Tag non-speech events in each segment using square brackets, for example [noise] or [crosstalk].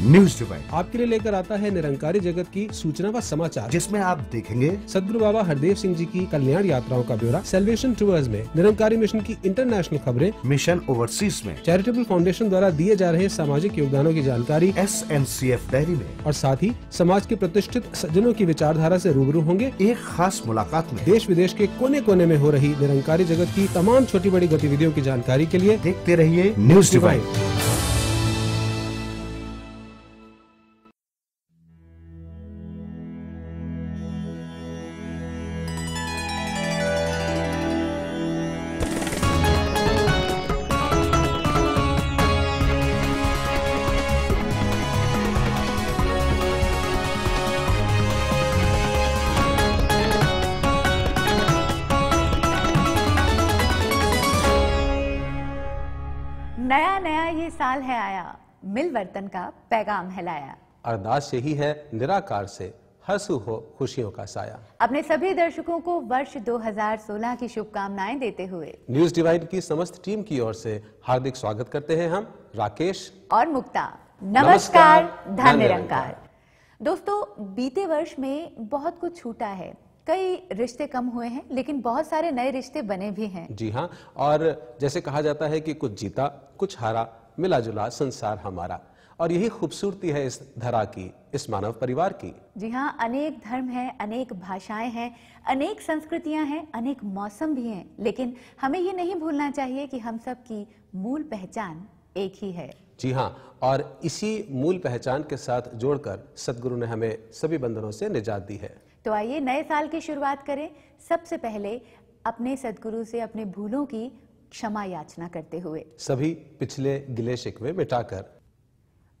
News divine आपके लिए लेकर आता है निरंकारी जगत की सूचना व समाचार। जिसमें आप देखेंगे। सदगुरु बाबा हरदेव सिंह जी की कल्याण यात्राओं का ब्यौरा सेलिब्रेशन टूर्स में निरंकारी मिशन की इंटरनेशनल खबरें। मिशन ओवरसीज में। चैरिटेबल फाउंडेशन द्वारा दिए जा रहे सामाजिक योगदानों की जानकारी। S N C F diary में। और साथ ही समाज के प्रतिष्ठित सज्जनों की विचारधारा ऐसी रूबरू होंगे। एक खास मुलाकात में। देश विदेश के कोने कोने में हो रही निरंकारी जगत की तमाम छोटी बड़ी गतिविधियों की जानकारी के लिए देखते रहिए न्यूज़ डिवाइन पैगाम है लाया अरदास यही है निराकार से हंसू हो खुशियों का साया। अपने सभी दर्शकों को वर्ष 2016 की शुभकामनाएँ देते हुए। न्यूज़ डिवाइन की समस्त टीम की ओर से हार्दिक स्वागत करते हैं हम राकेश। और मुक्ता। नमस्कार, धन। निरंकार। दोस्तों बीते वर्ष में बहुत कुछ छूटा है। कई रिश्ते कम हुए हैं लेकिन बहुत सारे नए रिश्ते बने भी हैं। जी हाँ और जैसे कहा जाता है कि कुछ जीता कुछ हारा मिला जुला संसार हमारा। और यही खूबसूरती है इस धरा की इस मानव परिवार की। जी हाँ अनेक धर्म हैं अनेक भाषाएँ हैं अनेक संस्कृतियाँ हैं अनेक मौसम भी हैं लेकिन हमें ये नहीं भूलना चाहिए कि हम सब की मूल पहचान एक ही है। जी हाँ और इसी मूल पहचान के साथ जोड़कर सदगुरु ने हमें सभी बंधनों से निजात दी है। तो आइए नए साल की शुरुआत करें। सबसे पहले अपने सदगुरु से अपने भूलों की क्षमा याचना करते हुए। सभी पिछले गिले शिकवे मिटाकर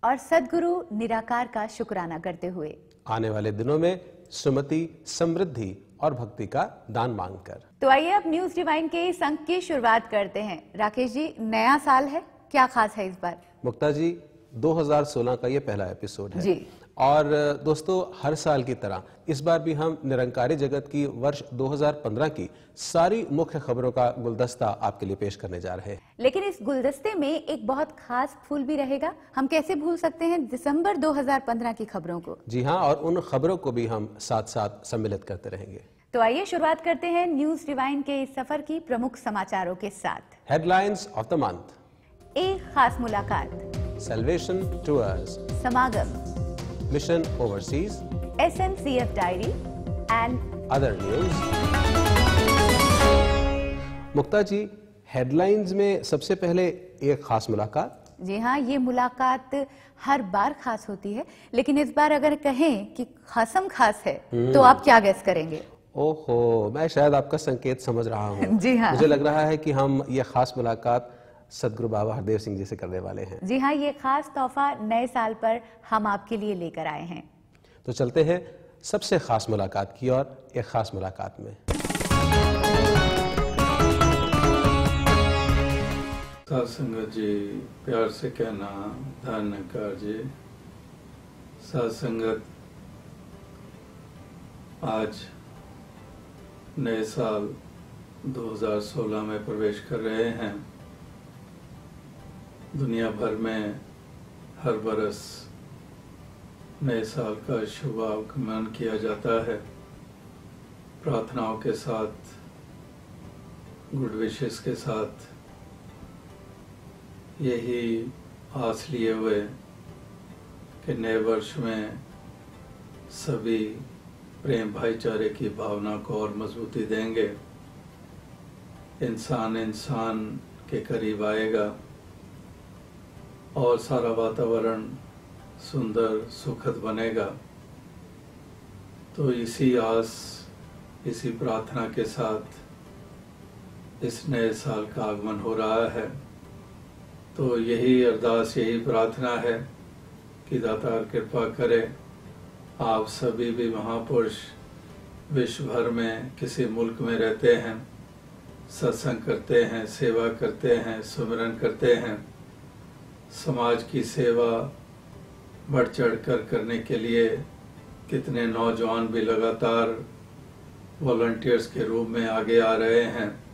और सदगुरु निराकार का शुक्राना करते हुए। आने वाले दिनों में सुमति समृद्धि और भक्ति का दान मांगकर। तो आइए अब न्यूज़ डिवाइन के इस अंक की शुरुआत करते हैं। राकेश जी नया साल है? क्या खास है इस बार? मुक्ता जी 2016 का ये पहला एपिसोड है। जी। और दोस्तों हर साल की तरह इस बार भी हम निरंकारी जगत की वर्ष 2015 की सारी मुख्य खबरों का गुलदस्ता आपके लिए पेश करने जा रहे हैं। लेकिन इस गुलदस्ते में एक बहुत खास फूल भी रहेगा। हम कैसे भूल सकते हैं दिसंबर 2015 की खबरों को? जी हाँ और उन खबरों को भी हम साथ साथ सम्मिलित करते रहेंगे। तो आइए शुरुआत करते हैं न्यूज़ डिवाइन के इस सफ़र की प्रमुख समाचारों के साथ। हेडलाइंस ऑफ़ द मंथ एक खास मुलाकात। सेल्वेशन टूर्स समागम। Mission overseas S M C F diary and other news Mukta ji headlines में सबसे पहले एक खास मुलाकात। जी हाँ ये मुलाकात हर बार खास होती है लेकिन इस बार अगर कहें कि खासम खास है तो आप क्या गैस करेंगे? ओहो मैं शायद आपका संकेत समझ रहा हूँ। [laughs] जी हाँ। मुझे लग रहा है कि हम ये खास मुलाकात सदगुरु बाबा हरदेव सिंह जी से करने वाले हैं। जी हाँ ये खास तोहफा नए साल पर हम आपके लिए लेकर आए हैं। तो चलते हैं सबसे खास मुलाकात की और एक खास मुलाकात में। जी प्यार से कहना धन्यकार जी। साध संगत आज नए साल 2016 में प्रवेश कर रहे हैं। दुनिया भर में हर बरस नए साल का शुभ आगमन किया जाता है। प्रार्थनाओं के साथ, गुड विशेष के साथ, यही आस लिए हुए कि नए वर्ष में सभी प्रेम भाईचारे की भावना को और मजबूती देंगे। इंसान इंसान के करीब आएगा। और सारा वातावरण सुंदर, सुखद बनेगा। तो इसी आस, इसी प्रार्थना के साथ इस नए साल का आगमन हो रहा है। तो यही अरदास, यही प्रार्थना है कि दातार कृपा करे आप सभी भी महापुरुष विश्व भर में, किसी मुल्क में रहते हैं, सत्संग करते हैं, सेवा करते हैं, सुमिरन करते हैं। समाज की सेवा बढ़ चढ़ कर करने के लिए कितने नौजवान भी लगातार वॉलंटियर्स के रूप में आगे आ रहे हैं।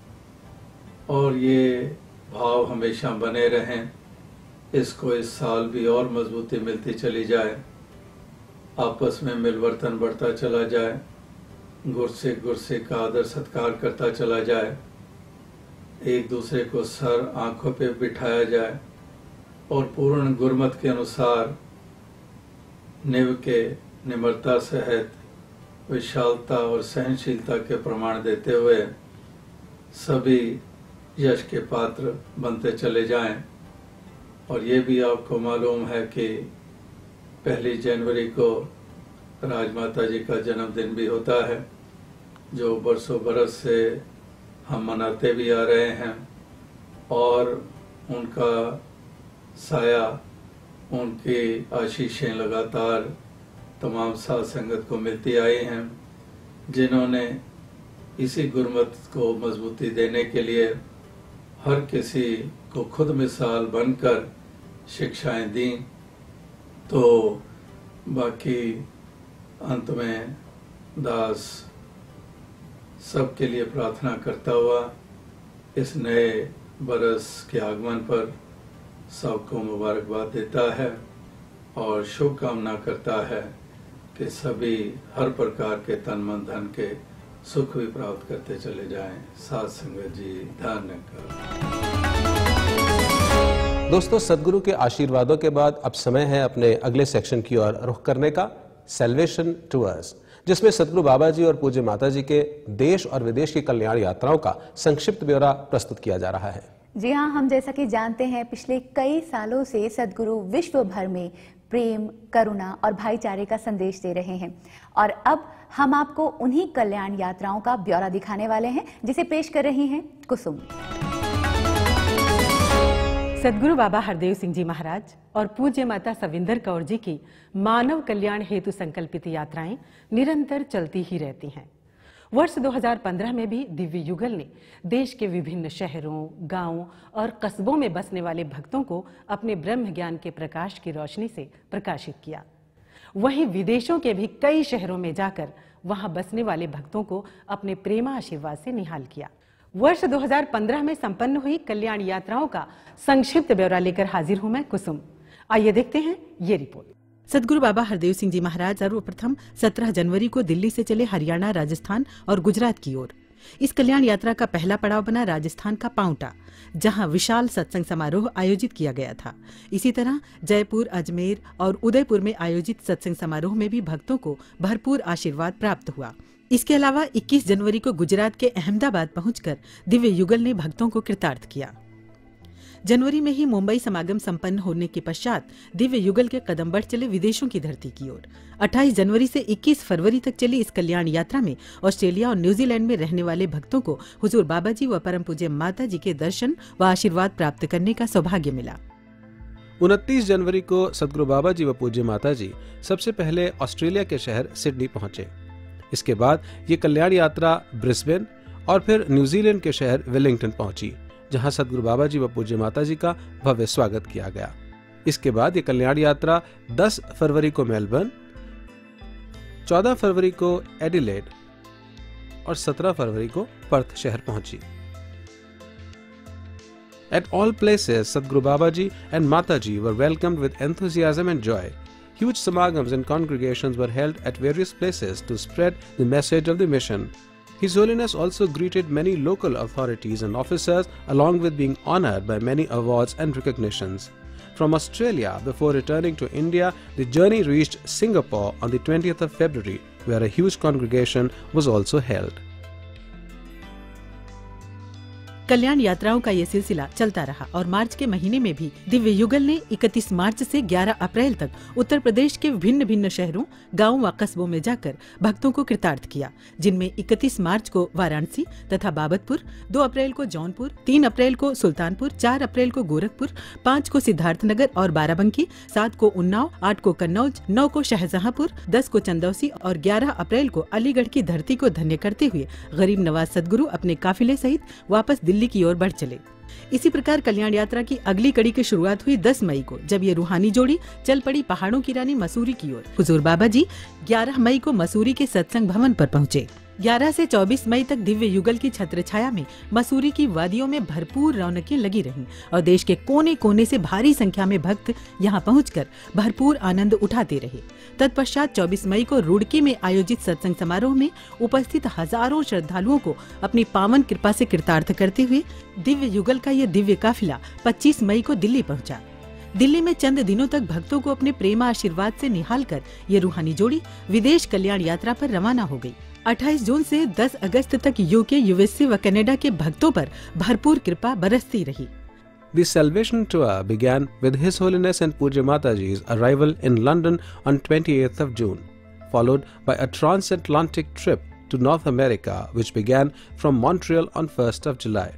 और ये भाव हमेशा बने रहें। इसको इस साल भी और मजबूती मिलती चली जाए। आपस में मिलवर्तन बढ़ता चला जाए। गुरसे गुरसे का आदर सत्कार करता चला जाए। एक दूसरे को सर आँखों पे बिठाया जाए। और पूर्ण गुरमत के अनुसार निव के निम्रता सहित विशालता और सहनशीलता के प्रमाण देते हुए सभी यश के पात्र बनते चले जाएँ। और ये भी आपको मालूम है कि पहली जनवरी को राजमाता जी का जन्मदिन भी होता है, जो बरसों बरस से हम मनाते भी आ रहे हैं और उनका साया, उनकी आशीषें लगातार तमाम साध संगत को मिलती आई हैं, जिन्होंने इसी गुरमत को मजबूती देने के लिए हर किसी को खुद मिसाल बनकर शिक्षाएँ दी। तो बाकी अंत में दास सबके लिए प्रार्थना करता हुआ इस नए बरस के आगमन पर सबको मुबारकबाद देता है और शुभकामना करता है कि सभी हर प्रकार के तन मन धन के सुख भी प्राप्त करते चले जाएँ। साथ संगत जी, धन्य दोस्तों, सदगुरु के आशीर्वादों के बाद अब समय है अपने अगले सेक्शन की ओर रुख करने का सेल्वेशन टूअर्स जिसमें सदगुरु बाबा जी और पूज्य माता जी के देश और विदेश की कल्याण यात्राओं का संक्षिप्त ब्यौरा प्रस्तुत किया जा रहा है। जी हाँ हम जैसा कि जानते हैं, पिछले कई सालों से सदगुरु विश्व भर में प्रेम, करुणा और भाईचारे का संदेश दे रहे हैं। और अब हम आपको उन्हीं कल्याण यात्राओं का ब्यौरा दिखाने वाले हैं, जिसे पेश कर रही हैं कुसुम। सदगुरु बाबा हरदेव सिंह जी महाराज और पूज्य माता सविंदर कौर जी की मानव कल्याण हेतु संकल्पित यात्राएँ निरंतर चलती ही रहती हैं। वर्ष 2015 में भी दिव्य युगल ने देश के विभिन्न शहरों, गाँवों और कस्बों में बसने वाले भक्तों को अपने ब्रह्म ज्ञान के प्रकाश की रोशनी से प्रकाशित किया। वहीं विदेशों के भी कई शहरों में जाकर वहाँ बसने वाले भक्तों को अपने प्रेमा आशीर्वाद से निहाल किया। वर्ष 2015 में संपन्न हुई कल्याण यात्राओं का संक्षिप्त ब्यौरा लेकर हाजिर हूँ मैं कुसुम। आइए देखते हैं ये रिपोर्ट। सदगुरु बाबा हरदेव सिंह जी महाराज सर्वप्रथम 17 जनवरी को दिल्ली से चले हरियाणा, राजस्थान और गुजरात की ओर। इस कल्याण यात्रा का पहला पड़ाव बना राजस्थान का पाउंटा जहाँ विशाल सत्संग समारोह आयोजित किया गया था। इसी तरह जयपुर, अजमेर और उदयपुर में आयोजित सत्संग समारोह में भी भक्तों को भरपूर आशीर्वाद प्राप्त हुआ। इसके अलावा 21 जनवरी को गुजरात के अहमदाबाद पहुंचकर दिव्य युगल ने भक्तों को कृतार्थ किया। जनवरी में ही मुंबई समागम संपन्न होने के पश्चात दिव्य युगल के कदम बढ़ चले विदेशों की धरती की ओर। 28 जनवरी से 21 फरवरी तक चली इस कल्याण यात्रा में ऑस्ट्रेलिया और न्यूजीलैंड में रहने वाले भक्तों को हुजूर बाबा जी व परम पूज्य माता जी के दर्शन व आशीर्वाद प्राप्त करने का सौभाग्य मिला। उनतीस जनवरी को सदगुरु बाबा जी व पूज्य माता जी सबसे पहले ऑस्ट्रेलिया के शहर सिडनी पहुँचे। इसके बाद ये कल्याण यात्रा ब्रिस्बेन और फिर न्यूजीलैंड के शहर वेलिंगटन पहुँची। जहाँ सदगुरु बाबा जी व पूज्य माता जी का भव्य स्वागत किया गया। इसके बाद ये कल्याण यात्रा 10 फरवरी को मेलबर्न 14 फरवरी को एडिलेड और 17 फरवरी को पर्थ शहर पहुँची। एट ऑल प्लेसेस सदगुरु Baba ji and Mata ji were welcome with enthusiasm and joy Huge samagams and congregations were held at various places to spread the message of the mission. His Holiness also greeted many local authorities and officers, along with being honored by many awards and recognitions. From Australia, before returning to India, the journey reached Singapore on the 20th of February, where a huge congregation was also held. कल्याण यात्राओं का ये सिलसिला चलता रहा और मार्च के महीने में भी दिव्य युगल ने 31 मार्च से 11 अप्रैल तक उत्तर प्रदेश के भिन्न भिन्न शहरों, गाँवों व कस्बों में जाकर भक्तों को कृतार्थ किया, जिनमें 31 मार्च को वाराणसी तथा बाबतपुर 2 अप्रैल को जौनपुर 3 अप्रैल को सुल्तानपुर 4 अप्रैल को गोरखपुर 5 को सिद्धार्थनगर और बाराबंकी 7 को उन्नाव 8 को कन्नौज 9 को शाहजहांपुर 10 को चंदौसी और 11 अप्रैल को अलीगढ़ की धरती को धन्य करते हुए गरीब नवाज़ सदगुरु अपने काफिले सहित वापस दिल्ली की ओर बढ़ चले। इसी प्रकार कल्याण यात्रा की अगली कड़ी की शुरुआत हुई 10 मई को, जब ये रूहानी जोड़ी चल पड़ी पहाड़ों की रानी मसूरी की ओर। हुजूर बाबा जी 11 मई को मसूरी के सत्संग भवन पर पहुँचे। 11 से 24 मई तक दिव्य युगल की छत्र छाया में मसूरी की वादियों में भरपूर रौनकें लगी रहीं और देश के कोने कोने से भारी संख्या में भक्त यहाँ पहुंचकर भरपूर आनंद उठाते रहे। तत्पश्चात 24 मई को रुड़की में आयोजित सत्संग समारोह में उपस्थित हज़ारों श्रद्धालुओं को अपनी पावन कृपा से कृतार्थ करते हुए दिव्य युगल का यह दिव्य काफिला 25 मई को दिल्ली पहुँचा। दिल्ली में चंद दिनों तक भक्तों को अपने प्रेम आशीर्वाद से निहाल कर ये रूहानी जोड़ी विदेश कल्याण यात्रा पर रवाना हो गई। 28 जून से 10 अगस्त तक यूके यूएसए व कनाडा के भक्तों पर भरपूर कृपा बरसती रही The Salvation Tour began with His Holiness and Puja Mataji's arrival in London on 28th of June, followed by a transatlantic trip to North America which began from Montreal on 1st of July.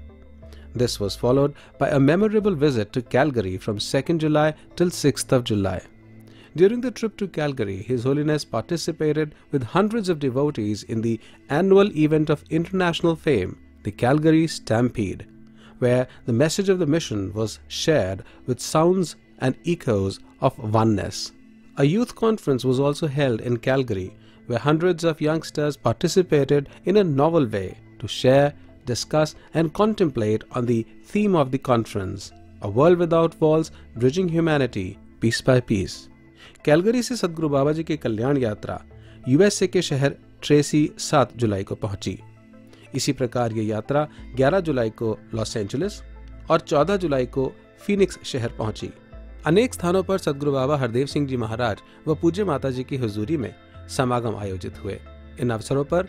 This was followed by a memorable visit to Calgary from 2nd July till 6th of July. During the trip to Calgary, His Holiness participated with hundreds of devotees in the annual event of international fame, the Calgary Stampede, where the message of the mission was shared with sounds and echoes of oneness. A youth conference was also held in Calgary, where hundreds of youngsters participated in a novel way to share, discuss, and contemplate on the theme of the conference A World Without Walls Bridging Humanity, Piece by Piece. Calgary से सदगुरु बाबा जी की कल्याण यात्रा USA के शहर Tracy 7 जुलाई को पहुँची। इसी प्रकार ये यात्रा 11 जुलाई को लॉस एंजलिस और 14 जुलाई को फिनिक्स शहर पहुँची। अनेक स्थानों पर सदगुरु बाबा हरदेव सिंह जी महाराज व पूज्य माता जी की हुजूरी में समागम आयोजित हुए। इन अवसरों पर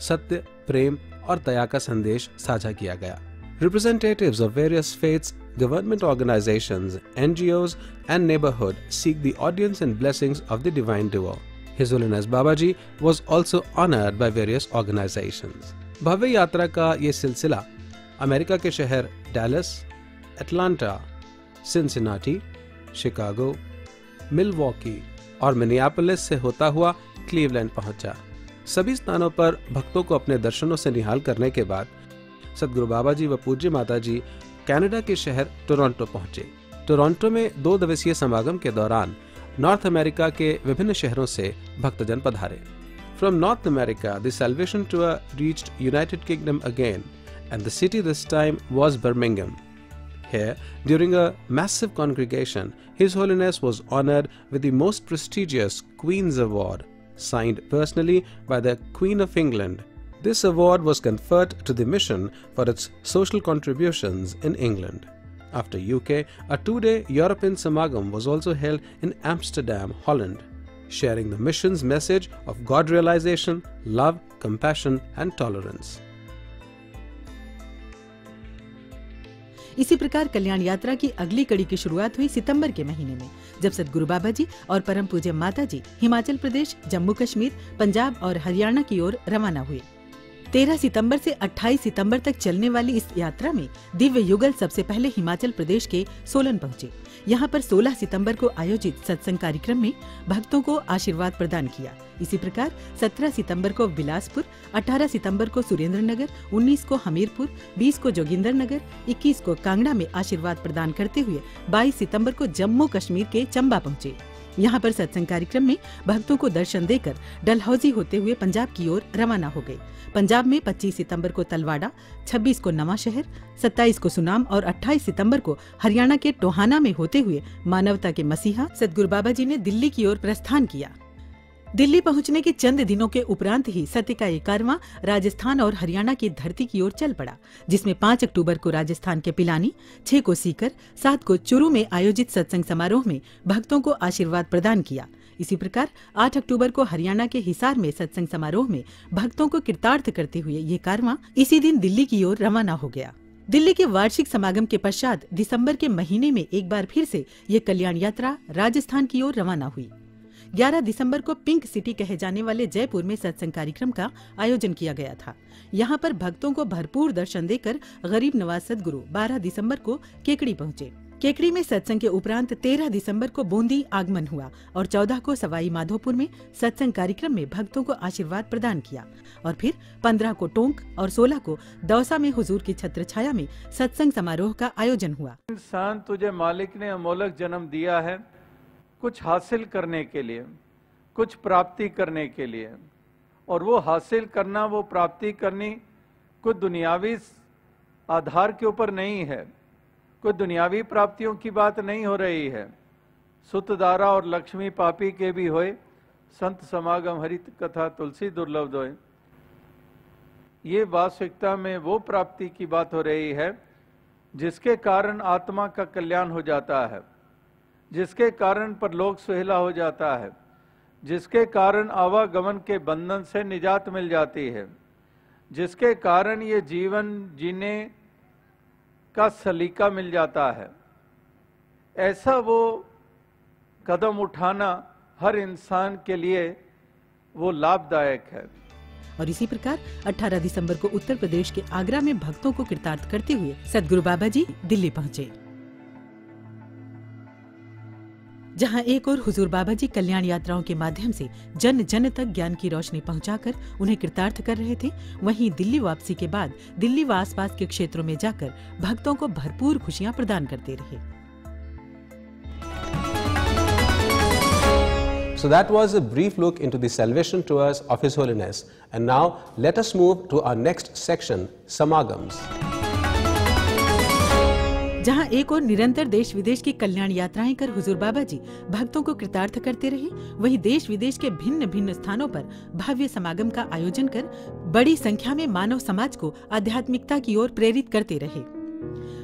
सत्य, प्रेम और दया का संदेश साझा किया गया। Representatives of various faiths, government organizations, NGOs, and neighborhood seek the audience and blessings of the divine duo. His Holiness Babaji was also honored by various organizations. भव्य यात्रा का ये सिलसिला अमेरिका के शहर Dallas Atlanta Cincinnati Chicago Milwaukee और Minneapolis से होता हुआ क्लीवलैंड पहुँचा सभी स्थानों पर भक्तों को अपने दर्शनों से निहाल करने के बाद सदगुरु बाबा जी व पूज्य माता जी कनाडा के शहर टोरंटो पहुँचे टोरंटो में दो दिवसीय समागम के दौरान नॉर्थ अमेरिका के विभिन्न शहरों से भक्तजन पधारे from North America salvation tour reached United Kingdom again and the city this time was. Here, during a massive congregation, His Holiness was honored with the most prestigious Queen's Award, signed personally by the Queen of England this award was conferred to the mission for its social contributions in England. After UK, a two-day European Samagam was also held in Amsterdam, Holland, sharing the mission's message of God realization, love, compassion and tolerance. इसी प्रकार कल्याण यात्रा की अगली कड़ी की शुरुआत हुई सितंबर के महीने में जब सदगुरु बाबा जी और परम पूज्य माता जी हिमाचल प्रदेश जम्मू कश्मीर पंजाब और हरियाणा की ओर रवाना हुए 13 सितंबर से 28 सितंबर तक चलने वाली इस यात्रा में दिव्य युगल सबसे पहले हिमाचल प्रदेश के सोलन पहुँचे। यहाँ पर 16 सितंबर को आयोजित सत्संग कार्यक्रम में भक्तों को आशीर्वाद प्रदान किया। इसी प्रकार 17 सितंबर को बिलासपुर 18 सितंबर को सुरेंद्र नगर 19 को हमीरपुर 20 को जोगिंदर नगर 21 को कांगड़ा में आशीर्वाद प्रदान करते हुए 22 सितंबर को जम्मू कश्मीर के चंबा पहुँचे। यहाँ पर सत्संग कार्यक्रम में भक्तों को दर्शन देकर डलहौजी होते हुए पंजाब की ओर रवाना हो गए। पंजाब में 25 सितंबर को तलवाड़ा 26 को नवा शहर 27 को सुनाम और 28 सितंबर को हरियाणा के टोहाना में होते हुए मानवता के मसीहा सदगुरु बाबा जी ने दिल्ली की ओर प्रस्थान किया। दिल्ली पहुँचने के चंद दिनों के उपरांत ही सत्य का एक कारवा राजस्थान और हरियाणा की धरती की ओर चल पड़ा, जिसमें 5 अक्टूबर को राजस्थान के पिलानी 6 को सीकर 7 को चुरू में आयोजित सत्संग समारोह में भक्तों को आशीर्वाद प्रदान किया। इसी प्रकार 8 अक्टूबर को हरियाणा के हिसार में सत्संग समारोह में भक्तों को कृतार्थ करते हुए ये कारवा इसी दिन दिल्ली की ओर रवाना हो गया। दिल्ली के वार्षिक समागम के पश्चात दिसंबर के महीने में एक बार फिर से ये कल्याण यात्रा राजस्थान की ओर रवाना हुई। 11 दिसंबर को पिंक सिटी कहे जाने वाले जयपुर में सत्संग कार्यक्रम का आयोजन किया गया था। यहाँ पर भक्तों को भरपूर दर्शन देकर गरीब नवाज़ सदगुरु 12 दिसंबर को केकड़ी पहुँचे। केकड़ी में सत्संग के उपरांत 13 दिसंबर को बूंदी आगमन हुआ और 14 को सवाई माधोपुर में सत्संग कार्यक्रम में भक्तों को आशीर्वाद प्रदान किया और फिर 15 को टोंक और 16 को दौसा में हुजूर की छत्र छाया में सत्संग समारोह का आयोजन हुआ। इंसान तुझे मालिक ने अमोलक जन्म दिया है। कुछ हासिल करने के लिए, कुछ प्राप्ति करने के लिए। और वो हासिल करना, वो प्राप्ति करनी कुछ दुनियावी आधार के ऊपर नहीं है। कोई दुनियावी प्राप्तियों की बात नहीं हो रही है। सुतदारा और लक्ष्मी पापी के भी होए, संत समागम हरित कथा तुलसी दुर्लभ दोए ये वास्तविकता में वो प्राप्ति की बात हो रही है, जिसके कारण आत्मा का कल्याण हो जाता है। जिसके कारण पर लोक सुहेला हो जाता है, जिसके कारण आवागमन के बंधन से निजात मिल जाती है, जिसके कारण ये जीवन जीने का सलीका मिल जाता है। ऐसा वो कदम उठाना हर इंसान के लिए वो लाभदायक है। और इसी प्रकार 18 दिसंबर को उत्तर प्रदेश के आगरा में भक्तों को कृतार्थ करते हुए सदगुरु बाबा जी दिल्ली पहुँचे। जहाँ एक और हुजूर बाबा जी कल्याण यात्राओं के माध्यम से जन जन तक ज्ञान की रोशनी पहुंचाकर उन्हें कृतार्थ कर रहे थे वहीं दिल्ली वापसी के बाद दिल्ली व आसपास के क्षेत्रों में जाकर भक्तों को भरपूर खुशियाँ प्रदान करते रहे So that was a brief look into the salvation tours of His Holiness. And now let us move to our next section, Samagams. जहाँ एक और निरंतर देश विदेश की कल्याण यात्राएँ कर हुजूर बाबा जी भक्तों को कृतार्थ करते रहे, वहीं देश विदेश के भिन्न भिन्न स्थानों पर भव्य समागम का आयोजन कर बड़ी संख्या में मानव समाज को आध्यात्मिकता की ओर प्रेरित करते रहे।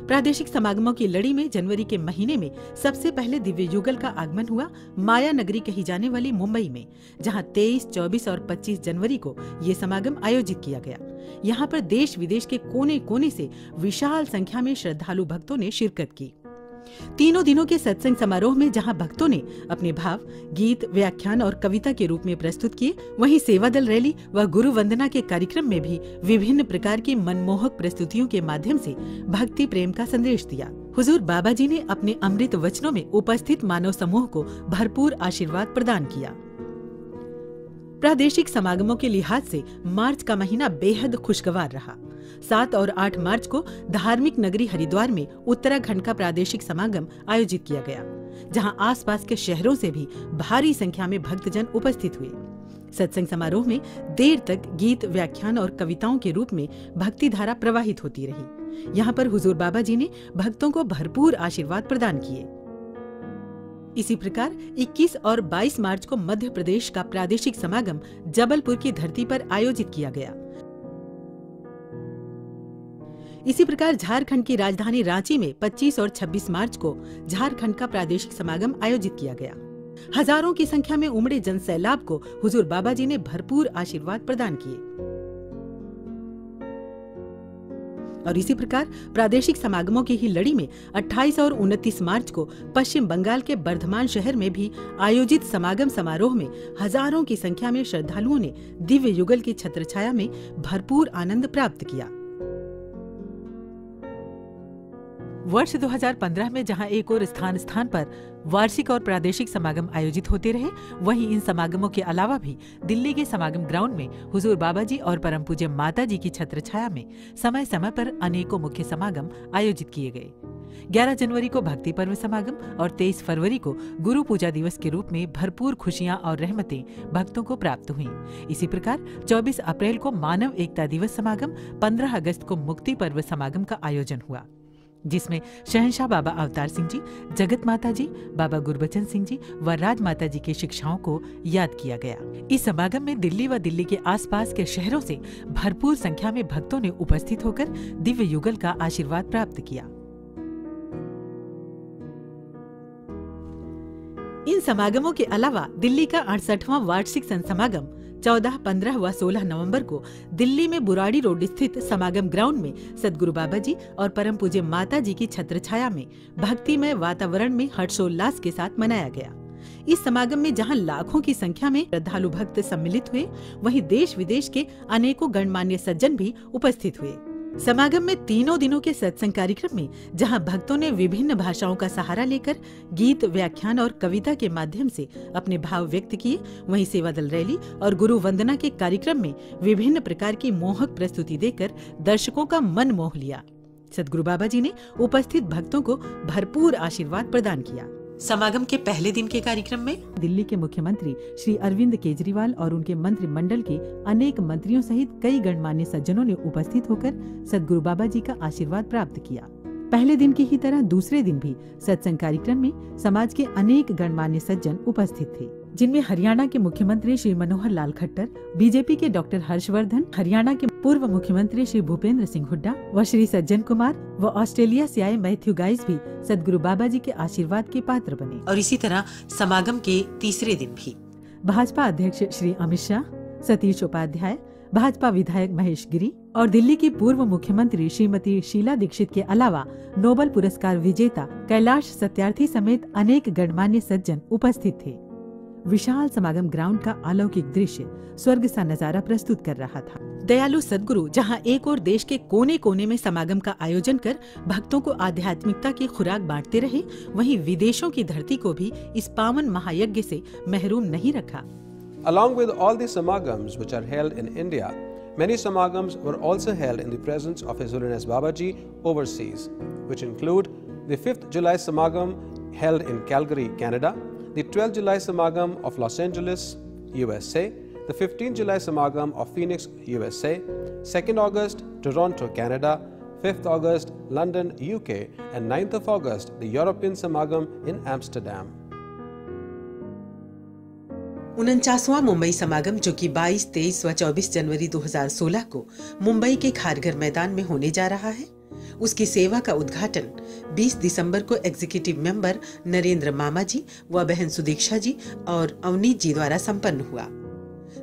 प्रादेशिक समागमों की लड़ी में जनवरी के महीने में सबसे पहले दिव्य युगल का आगमन हुआ माया नगरी कही जाने वाली मुंबई में जहाँ 23, 24 और 25 जनवरी को ये समागम आयोजित किया गया। यहाँ पर देश विदेश के कोने कोने से विशाल संख्या में श्रद्धालु भक्तों ने शिरकत की। तीनों दिनों के सत्संग समारोह में जहाँ भक्तों ने अपने भाव, गीत, व्याख्यान और कविता के रूप में प्रस्तुत किए, वहीं सेवा दल रैली व गुरु वंदना के कार्यक्रम में भी विभिन्न प्रकार की मनमोहक प्रस्तुतियों के माध्यम से भक्ति प्रेम का संदेश दिया। हुजूर बाबा जी ने अपने अमृत वचनों में उपस्थित मानव समूह को भरपूर आशीर्वाद प्रदान किया। प्रादेशिक समागमों के लिहाज से मार्च का महीना बेहद खुशगवार रहा। सात और आठ मार्च को धार्मिक नगरी हरिद्वार में उत्तराखंड का प्रादेशिक समागम आयोजित किया गया, जहाँ आसपास के शहरों से भी भारी संख्या में भक्तजन उपस्थित हुए। सत्संग समारोह में देर तक गीत, व्याख्यान और कविताओं के रूप में भक्ति धारा प्रवाहित होती रही। यहाँ पर हुजूर बाबा जी ने भक्तों को भरपूर आशीर्वाद प्रदान किए। इसी प्रकार 21 और 22 मार्च को मध्य प्रदेश का प्रादेशिक समागम जबलपुर की धरती पर आयोजित किया गया। इसी प्रकार झारखंड की राजधानी रांची में 25 और 26 मार्च को झारखंड का प्रादेशिक समागम आयोजित किया गया। हज़ारों की संख्या में उमड़े जन सैलाब को हुजूर बाबा जी ने भरपूर आशीर्वाद प्रदान किए। और इसी प्रकार प्रादेशिक समागमों की ही लड़ी में 28 और 29 मार्च को पश्चिम बंगाल के बर्धमान शहर में भी आयोजित समागम समारोह में हज़ारों की संख्या में श्रद्धालुओं ने दिव्य युगल की छत्रछाया में भरपूर आनंद प्राप्त किया। वर्ष 2015 में जहाँ एक और स्थान स्थान पर वार्षिक और प्रादेशिक समागम आयोजित होते रहे, वहीं इन समागमों के अलावा भी दिल्ली के समागम ग्राउंड में हुजूर बाबा जी और परम पूज्य माता जी की छत्र छाया में समय समय पर अनेकों मुख्य समागम आयोजित किए गए। 11 जनवरी को भक्ति पर्व समागम और 23 फरवरी को गुरु पूजा दिवस के रूप में भरपूर खुशियाँ और रहमतें भक्तों को प्राप्त हुई। इसी प्रकार 24 अप्रैल को मानव एकता दिवस समागम 15 अगस्त को मुक्ति पर्व समागम का आयोजन हुआ। जिसमें शहनशाह बाबा अवतार सिंह जी, जगत माता जी, बाबा गुरबचन सिंह जी व राज माता जी की शिक्षाओं को याद किया गया। इस समागम में दिल्ली व दिल्ली के आसपास के शहरों से भरपूर संख्या में भक्तों ने उपस्थित होकर दिव्य युगल का आशीर्वाद प्राप्त किया। इन समागमों के अलावा दिल्ली का अड़सठवा वार्षिक संसमागम 14, 15 व 16 नवंबर को दिल्ली में बुराड़ी रोड स्थित समागम ग्राउंड में सदगुरु बाबा जी और परम पूज्य माता जी की छत्र छाया में भक्तिमय वातावरण में हर्षोल्लास के साथ मनाया गया। इस समागम में जहाँ लाखों की संख्या में श्रद्धालु भक्त सम्मिलित हुए वहीं देश विदेश के अनेकों गणमान्य सज्जन भी उपस्थित हुए। समागम में तीनों दिनों के सत्संग कार्यक्रम में, जहाँ भक्तों ने विभिन्न भाषाओं का सहारा लेकर गीत, व्याख्यान और कविता के माध्यम से अपने भाव व्यक्त किए, वहीं सेवा दल रैली और गुरु वंदना के कार्यक्रम में विभिन्न प्रकार की मोहक प्रस्तुति देकर दर्शकों का मन मोह लिया। सदगुरु बाबा जी ने उपस्थित भक्तों को भरपूर आशीर्वाद प्रदान किया। समागम के पहले दिन के कार्यक्रम में दिल्ली के मुख्यमंत्री श्री अरविंद केजरीवाल और उनके मंत्रिमंडल के अनेक मंत्रियों सहित कई गणमान्य सज्जनों ने उपस्थित होकर सदगुरु बाबा जी का आशीर्वाद प्राप्त किया। पहले दिन की ही तरह दूसरे दिन भी सत्संग कार्यक्रम में समाज के अनेक गणमान्य सज्जन उपस्थित थे। जिनमें हरियाणा के मुख्यमंत्री श्री मनोहर लाल खट्टर, बीजेपी के डॉक्टर हर्षवर्धन, हरियाणा के पूर्व मुख्यमंत्री श्री भूपेंद्र सिंह हुड्डा व श्री सज्जन कुमार व ऑस्ट्रेलिया से आए मैथ्यू गाइस भी सदगुरु बाबा जी के आशीर्वाद के पात्र बने। और इसी तरह समागम के तीसरे दिन भी। भाजपा अध्यक्ष श्री अमित शाह सतीश उपाध्याय भाजपा विधायक महेश गिरी और दिल्ली की पूर्व मुख्यमंत्री श्रीमती शीला दीक्षित के अलावा नोबल पुरस्कार विजेता कैलाश सत्यार्थी समेत अनेक गणमान्य सज्जन उपस्थित थे। विशाल समागम ग्राउंड का अलौकिक दृश्य स्वर्ग सा नज़ारा प्रस्तुत कर रहा था। दयालु सदगुरु, जहाँ एक और देश के कोने कोने में समागम का आयोजन कर भक्तों को आध्यात्मिकता की खुराक बांटते रहे, वहीं विदेशों की धरती को भी इस पावन महायज्ञ से महरूम नहीं रखा। Along with all the samagams in India many samagams in presence of his Baba ji overseas which include the samagam in Calgary Canada the samagam of Los Angeles USA the 15th July Samagam of Phoenix, USA, 2nd August, Toronto, Canada, 5th August, London, UK, and 9th of August, the European Samagam in Amsterdam. उनचासवां मुंबई समागम जो कि 22, 23 व 24 जनवरी 2016 को मुंबई के खारघर मैदान में होने जा रहा है उसकी सेवा का उद्घाटन 20 दिसंबर को एग्जीक्यूटिव मेंबर नरेंद्र मामा जी व बहन सुदीक्षा जी और अवनीत जी द्वारा संपन्न हुआ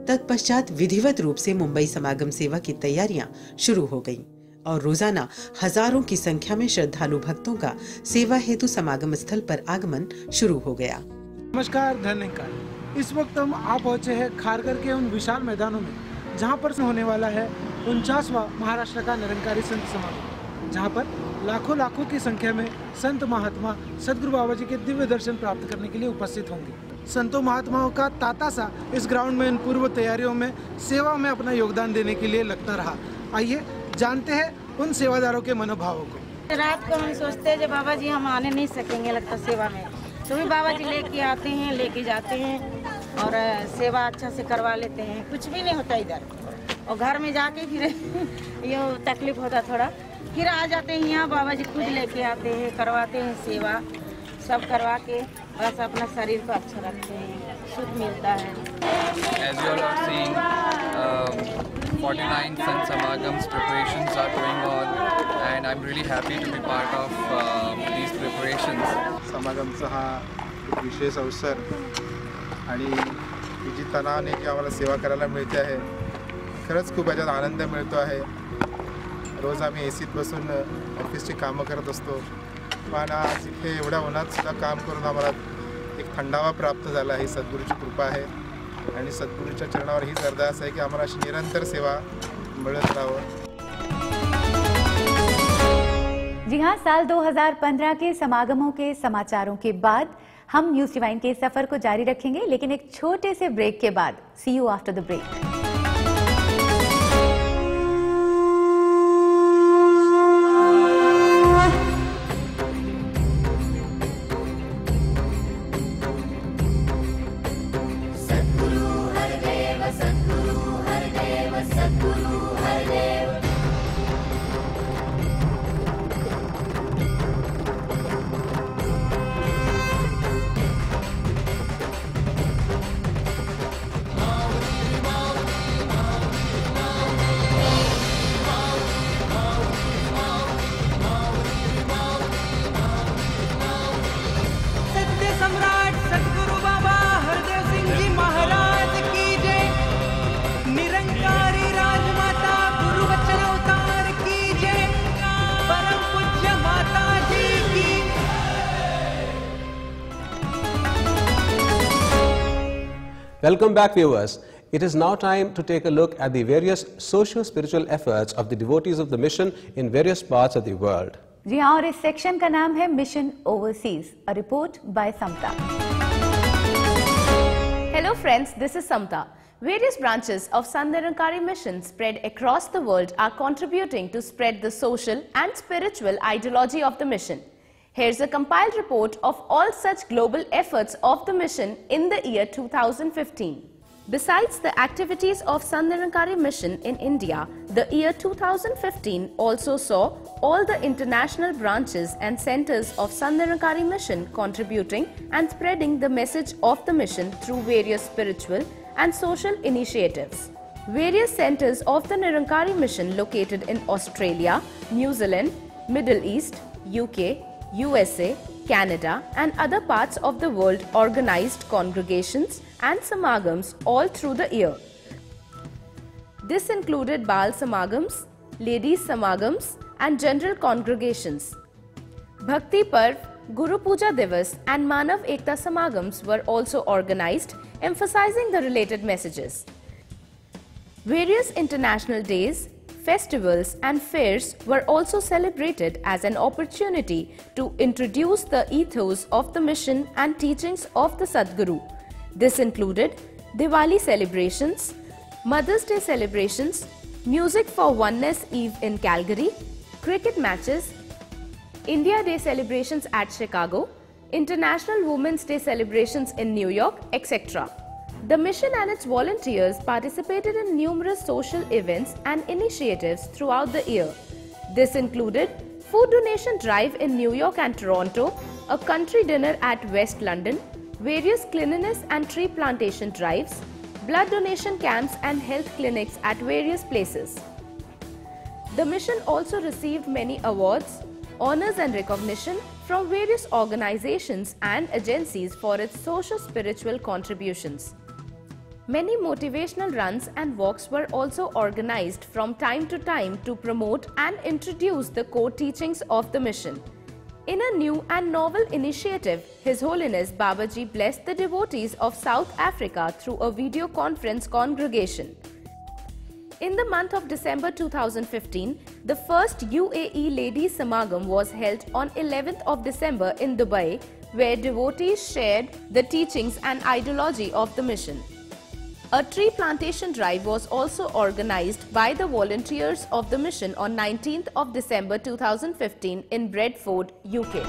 तत्पश्चात विधिवत रूप से मुंबई समागम सेवा की तैयारियाँ शुरू हो गईं और रोज़ाना हज़ारों की संख्या में श्रद्धालु भक्तों का सेवा हेतु समागम स्थल पर आगमन शुरू हो गया। नमस्कार, धन्यकार। इस वक्त हम आ पहुँचे हैं खारगर के उन विशाल मैदानों में, जहाँ पर होने वाला है उनचासवा महाराष्ट्र का निरंकारी संत समागम, जहाँ पर लाखों लाखों की संख्या में संत महात्मा सदगुरु बाबा जी के दिव्य दर्शन प्राप्त करने के लिए उपस्थित होंगे। संतों महात्माओं का ताता सा इस ग्राउंड में इन पूर्व तैयारियों में सेवा में अपना योगदान देने के लिए लगता रहा। आइए, जानते हैं उन सेवादारों के मनोभावों को। रात को हम सोचते हैं, जब बाबा जी हम आने नहीं सकेंगे लगता सेवा में तो भी बाबा जी लेके आते हैं, लेके जाते हैं और सेवा अच्छा से करवा लेते हैं। कुछ भी नहीं होता इधर। और घर में जाके फिर [laughs] ये तकलीफ़ होता थोड़ा। फिर आ जाते हैं यहाँ बाबा जी खुद लेके आते हैं, करवाते हैं सेवा। सब करवा के बस अपना शरीर को अच्छा रखते हैं। सुख मिलता है। As you all are seeing, um, 49 Sant Samagams preparations are going on, and I'm really happy to be part of um these preparations. समागमचा हा एक विशेष अवसर आणि जी तणावाने जी आम्हाला सेवा करायला मिळते आहे. खरंच खूप याच्यात आनंद मिळतो आहे. रोज आम्ही ए सीत बसून ऑफिसची कामं करत असतो. आज इथे एवढ्या उन्हात काम आम्हाला एक थंडावा प्राप्त झाला. ही सद्गुरूची कृपा आहे. आणि सद्गुरूच्या चरणावर हीच अरदास आहे की अशी निरंतर सेवा मिळत राहावं. जी हाँ साल 2015 के समागमों के समाचारों के बाद हम न्यूज़ डिवाइन के सफ़र को जारी रखेंगे, लेकिन एक छोटे से ब्रेक के बाद see you after the break Welcome back, viewers. It is now time to take a look at the various socio spiritual efforts of the devotees of the mission in various parts of the world. जी हाँ और इस section का नाम है mission overseas a report by Samta Hello friends, this is Samta. Various branches of Sandhanankari mission spread across the world are contributing to spread the social and spiritual ideology of the mission. Here's a compiled report of all such global efforts of the mission in the year 2015. Besides the activities of Sandhanankari mission in India, the year 2015 also saw all the international branches and centers of Sandhanankari mission contributing and spreading the message of the mission through various spiritual and social initiatives. Various centers of the Nirankari mission located in Australia, New Zealand, Middle East, UK, USA, Canada and other parts of the world organized congregations and samagams all through the year. This included Bal samagams, ladies samagams and general congregations. Bhakti Parv, Guru Puja Divas and Manav Ekta samagams were also organized emphasizing the related messages. Various international days, festivals and fairs were also celebrated as an opportunity to introduce the ethos of the mission and teachings of the Sadguru. This included Diwali celebrations, Mother's Day celebrations, Music for Oneness Eve in Calgary, cricket matches, India Day celebrations at Chicago, International Women's Day celebrations in New York, etc. The mission and its volunteers participated in numerous social events and initiatives throughout the year. This included food donation drive in New York and Toronto, a country dinner at West London, various cleanliness and tree plantation drives, blood donation camps and health clinics at various places. The mission also received many awards, honors and recognition from various organizations and agencies for its socio-spiritual contributions. Many motivational runs and walks were also organized from time to time to promote and introduce the core teachings of the mission. In a new and novel initiative, His Holiness Babaji blessed the devotees of South Africa through a video conference congregation. In the month of December 2015, the first UAE Ladies Samagam was held on 11th of December in Dubai, where devotees shared the teachings and ideology of the mission. A tree plantation drive was also organized by the volunteers of the mission on 19th of December 2015 in Bradford, UK.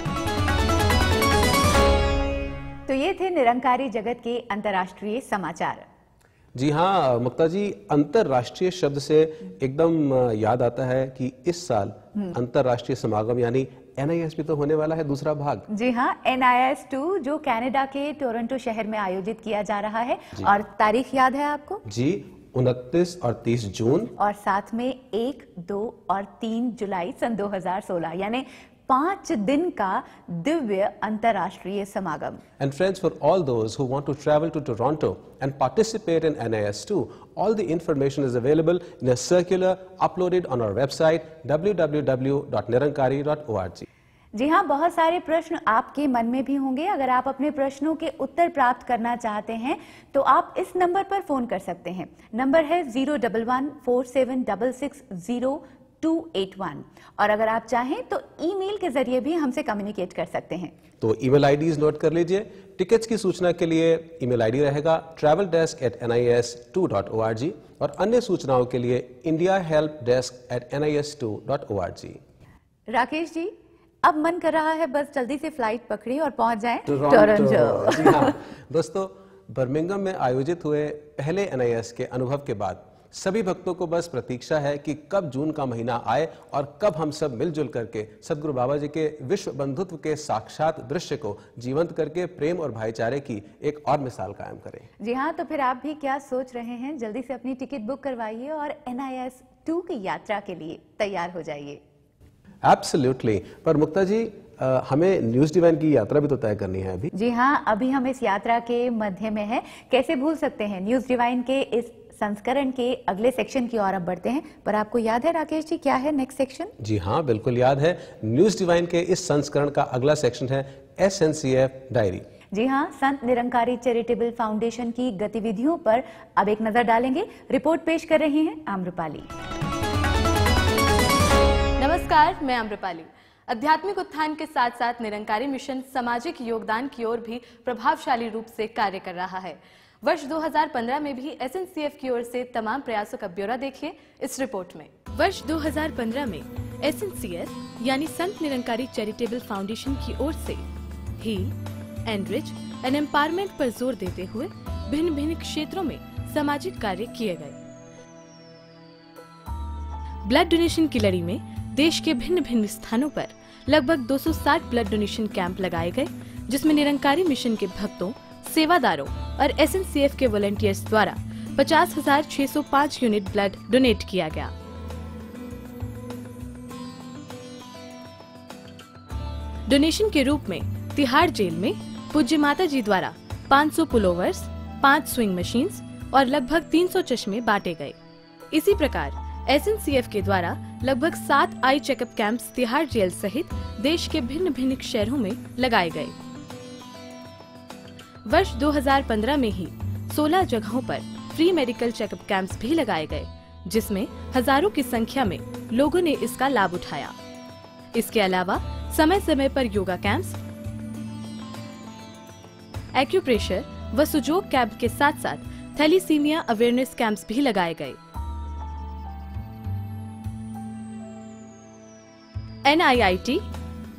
तो ये थे निरंकारी जगत के अंतर्राष्ट्रीय समाचार जी हाँ मुक्ता जी अंतरराष्ट्रीय शब्द से एकदम याद आता है कि इस साल हम्म। अंतरराष्ट्रीय समागम यानी एनआईएस भी तो होने वाला है दूसरा भाग। जी हाँ एन आई एस टू जो कनाडा के टोरंटो शहर में आयोजित किया जा रहा है। और तारीख याद है आपको? जी उनतीस और 30 जून। और साथ में एक दो और तीन जुलाई सन 2016 यानी पाँच दिन का दिव्य अंतर्राष्ट्रीय समागम। And friends for all those who want to travel to Toronto and participate in NIS two all the information is available in a circular uploaded on our website www.nirankari.org जी हाँ बहुत सारे प्रश्न आपके मन में भी होंगे। अगर आप अपने प्रश्नों के उत्तर प्राप्त करना चाहते हैं तो आप इस नंबर पर फ़ोन कर सकते हैं। नंबर है zero double one four seven double six zero two eight one और अगर आप चाहें तो ईमेल के ज़रिए भी हमसे कम्युनिकेट कर सकते हैं। तो ईमेल आईडीज नोट कर लीजिए। टिकट्स की सूचना के लिए ईमेल आईडी रहेगा travel desk at N I S two dot O R G और अन्य सूचनाओं के लिए India help desk at N I S two dot O R G Rakesh ji अब मन कर रहा है बस जल्दी से फ़्लाइट पकड़ी और पहुँच जाए टोरंटो हाँ। दोस्तों बर्मिंगम में आयोजित हुए पहले एनआईएस के अनुभव के बाद सभी भक्तों को बस प्रतीक्षा है कि कब जून का महीना आए और कब हम सब मिलजुल करके सदगुरु बाबा जी के विश्व बंधुत्व के साक्षात दृश्य को जीवंत करके प्रेम और भाईचारे की एक और मिसाल कायम करें। जी हाँ तो फिर आप भी क्या सोच रहे हैं? जल्दी से अपनी टिकट बुक करवाइए और एन आई एस टू की यात्रा के लिए तैयार हो जाइए। एब्सोल्युटली पर मुक्ता जी अ, हमें न्यूज़ डिवाइन की यात्रा भी तो तय करनी है अभी। जी हाँ अभी हम इस यात्रा के मध्य में हैं। कैसे भूल सकते हैं न्यूज़ डिवाइन के इस संस्करण के अगले सेक्शन की ओर अब बढ़ते हैं। पर आपको याद है राकेश जी क्या है नेक्स्ट सेक्शन जी हाँ बिल्कुल याद है। न्यूज़ डिवाइन के इस संस्करण का अगला सेक्शन है S N C F diary जी हाँ संत निरंकारी चैरिटेबल फाउंडेशन की गतिविधियों पर अब एक नज़र डालेंगे। रिपोर्ट पेश कर रही हैं आम्रपाली। नमस्कार मैं अम्रपाली आध्यात्मिक उत्थान के साथ साथ निरंकारी मिशन सामाजिक योगदान की ओर भी प्रभावशाली रूप से कार्य कर रहा है। वर्ष 2015 में भी एसएनसीएफ की ओर से तमाम प्रयासों का ब्यौरा देखिए इस रिपोर्ट में। वर्ष 2015 में एस यानी संत निरंकारी चैरिटेबल फाउंडेशन की ओर से ही एनरिच, एंड एम्पावरमेंट पर ज़ोर देते हुए भिन्न भिन्न क्षेत्रों में सामाजिक कार्य किए गए। ब्लड डोनेशन की लड़ी में देश के भिन्न भिन्न स्थानों पर लगभग 260 ब्लड डोनेशन कैंप लगाए गए, जिसमें निरंकारी मिशन के भक्तों सेवादारों और एसएनसीएफ के वॉलेंटियर्स द्वारा 50,605 यूनिट ब्लड डोनेट किया गया। डोनेशन के रूप में तिहाड़ जेल में पूज्य माता जी द्वारा 500 पुलोवर्स, 5 स्विंग मशीन्स और लगभग 300 चश्मे बांटे गए। इसी प्रकार एसएनसीएफ के द्वारा लगभग सात eye checkup camps Tihar jail सहित देश के भिन्न भिन्न शहरों में लगाए गए। वर्ष 2015 में ही 16 जगहों पर फ्री मेडिकल चेकअप कैंप्स भी लगाए गए जिसमें हज़ारों की संख्या में लोगों ने इसका लाभ उठाया। इसके अलावा समय समय पर योगा कैंप्स एक्यूप्रेशर व सुजोग कैंप के साथ साथ थैलीसीमिया अवेयरनेस कैंप्स भी लगाए गए। एनआईआईटी,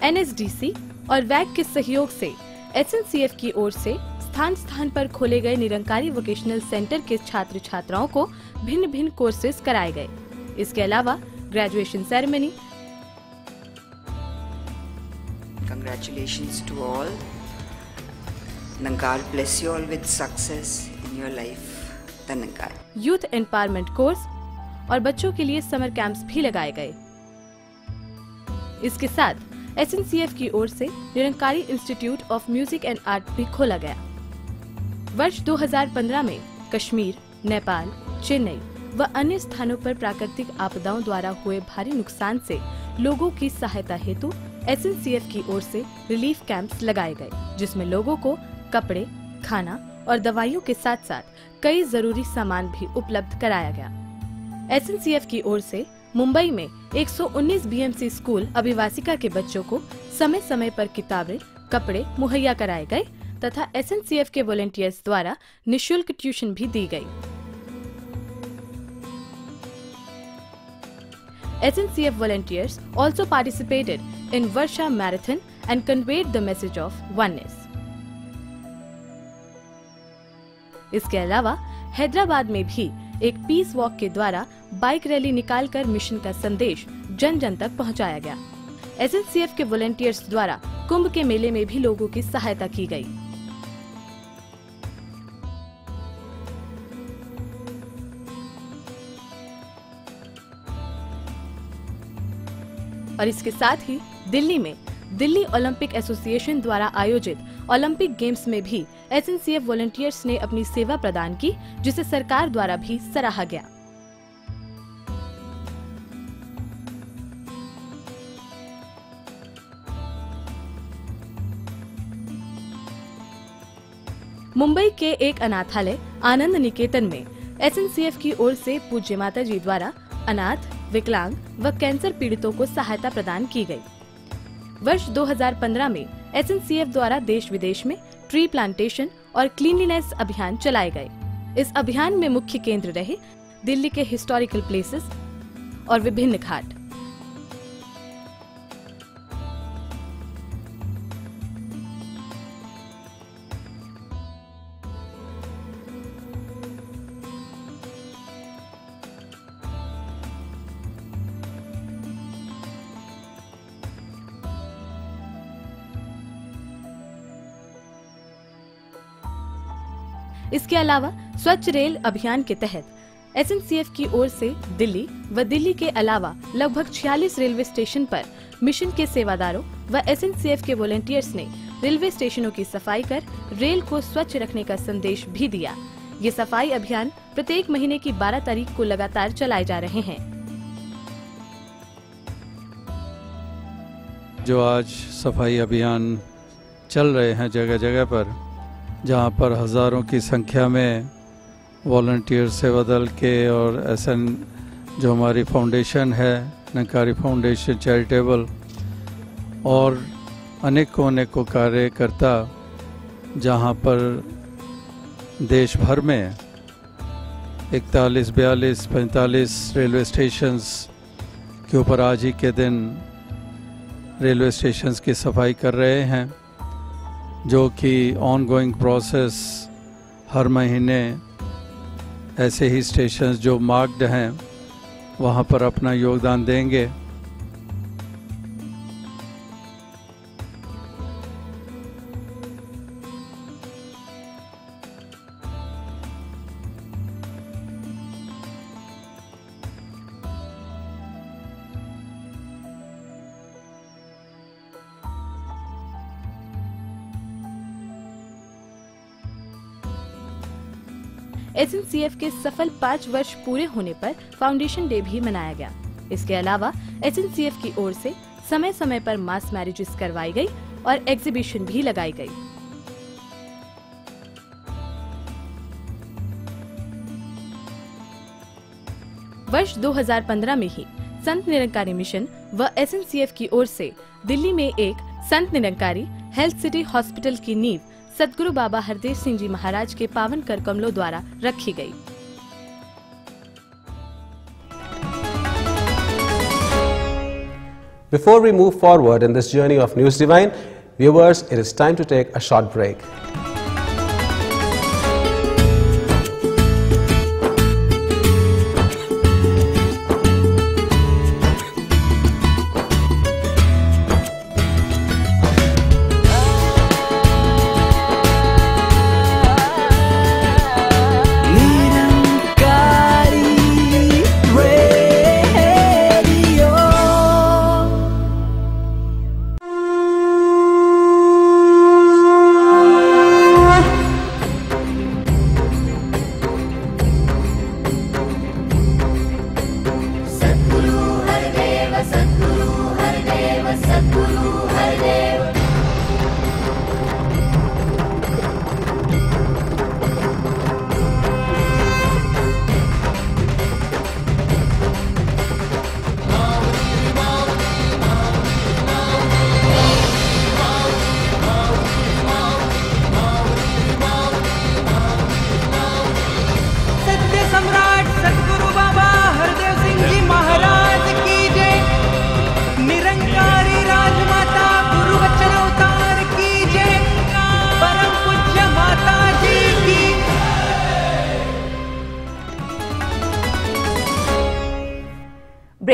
एनएसडीसी और वैग के सहयोग से एसएनसीएफ की ओर से स्थान स्थान पर खोले गए निरंकारी वोकेशनल सेंटर के छात्र छात्राओं को भिन्न भिन्न कोर्सेज कराए गए इसके अलावा graduation ceremony Congratulations to all. Nankar bless you all with success in your life. Tanankar. Youth empowerment course और बच्चों के लिए समर कैंप्स भी लगाए गए इसके साथ एसएनसीएफ की ओर से Nirankari institute of music and art भी खोला गया वर्ष 2015 में कश्मीर, नेपाल, चेन्नई व अन्य स्थानों पर प्राकृतिक आपदाओं द्वारा हुए भारी नुकसान से लोगों की सहायता हेतु एसएनसीएफ की ओर से रिलीफ कैंप्स लगाए गए, जिसमें लोगों को कपड़े, खाना और दवाइयों के साथ साथ कई ज़रूरी सामान भी उपलब्ध कराया गया। एसएनसीएफ की ओर से मुंबई में 119 बीएमसी स्कूल अभिवासिका के बच्चों को समय समय पर किताबें, कपड़े मुहैया कराए गए तथा SNCF के वॉलेंटियर्स द्वारा निशुल्क ट्यूशन भी दी गई। SNCF volunteers also participated in Varsha Marathon and conveyed the message of oneness. इसके अलावा, हैदराबाद में भी एक पीस वॉक के द्वारा बाइक रैली निकालकर मिशन का संदेश जन जन तक पहुँचाया गया। SNCF के वॉलेंटियर्स द्वारा कुंभ के मेले में भी लोगों की सहायता की गई। और इसके साथ ही दिल्ली में दिल्ली ओलंपिक एसोसिएशन द्वारा आयोजित ओलंपिक गेम्स में भी एस एन वॉलेंटियर्स ने अपनी सेवा प्रदान की, जिसे सरकार द्वारा भी सराहा गया। मुंबई के एक अनाथालय, आनंद निकेतन में एसएनसीएफ की ओर से पूज्य माता जी द्वारा अनाथ विकलांग व कैंसर पीड़ितों को सहायता प्रदान की गई। वर्ष 2015 में एसएनसीएफ द्वारा देश विदेश में ट्री प्लांटेशन और क्लीनलीनेस अभियान चलाए गए इस अभियान में मुख्य केंद्र रहे दिल्ली के हिस्टोरिकल प्लेसेस और विभिन्न घाट इसके अलावा स्वच्छ रेल अभियान के तहत एसएनसीएफ की ओर से दिल्ली व दिल्ली के अलावा लगभग 46 रेलवे स्टेशन पर मिशन के सेवादारों व एसएनसीएफ के वॉलेंटियर्स ने रेलवे स्टेशनों की सफ़ाई कर रेल को स्वच्छ रखने का संदेश भी दिया। ये सफ़ाई अभियान प्रत्येक महीने की 12 तारीख को लगातार चलाए जा रहे हैं। जो आज सफ़ाई अभियान चल रहे हैं जगह जगह पर जहाँ पर हज़ारों की संख्या में वॉल्टियर सेवा दल के और एसएन जो हमारी फाउंडेशन है नकारी फाउंडेशन चैरिटेबल और अनेकों अनेकों कार्यकर्ता जहाँ पर देश भर में इकतालीस, बयालीस, पैंतालीस रेलवे स्टेशंस के ऊपर आज ही के दिन रेलवे स्टेशंस की सफ़ाई कर रहे हैं। जो कि ऑन गोइंग प्रोसेस हर महीने ऐसे ही स्टेशन जो मार्क्ड हैं, वहाँ पर अपना योगदान देंगे। एस के सफल पाँच वर्ष पूरे होने पर फाउंडेशन डे भी मनाया गया। इसके अलावा एसएनसीएफ की ओर से समय समय पर मास मैरिजेस करवाई गई और एग्जीबिशन भी लगाई गई। वर्ष 2015 में ही संत निरंकारी मिशन व एसएनसीएफ की ओर से दिल्ली में एक Sant Nirankari health city hospital की नींव सतगुरु बाबा हरदेव सिंह जी महाराज के पावन कर कमलों द्वारा रखी गई Before we move forward in this journey of News Divine, viewers, it is time to take a short break.